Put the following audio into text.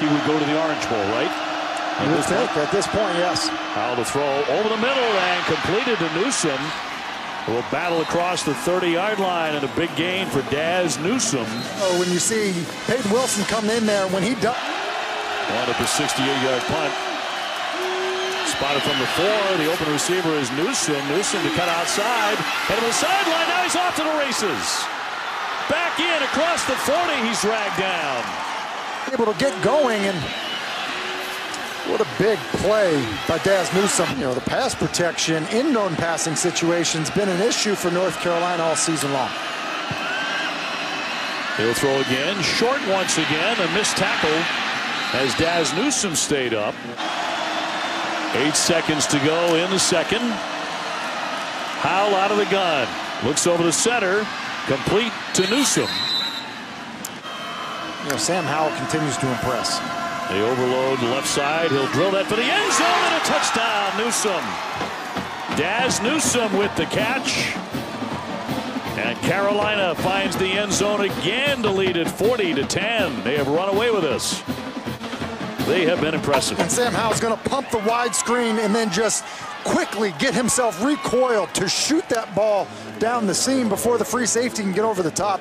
he would go to the Orange Bowl, right? Would think at this point, yes. How to throw over the middle and completed to Newsome. Will battle across the 30-yard line and a big gain for Dazz Newsome. Oh, when you see Peyton Wilson come in there, when he does. One at the 68-yard punt. Spotted from the four. The open receiver is Newsome. Newsome to cut outside. Head of the sideline. Now he's off to the races. Back in across the 40. He's dragged down. Able to get going and what a big play by Dazz Newsome. You know, the pass protection in known passing situations been an issue for North Carolina all season long. He'll throw again. Short once again. A missed tackle as Dazz Newsome stayed up. Eight seconds to go in the second. Howell out of the gun. Looks over the center. Complete to Newsome. You know, Sam Howell continues to impress. They overload left side. He'll drill that for the end zone and a touchdown. Newsome. Dazz Newsome with the catch. And Carolina finds the end zone again to lead it 40 to 10. They have run away with this. They have been impressive. And Sam Howell's going to pump the wide screen and then just quickly get himself recoiled to shoot that ball down the seam before the free safety can get over the top.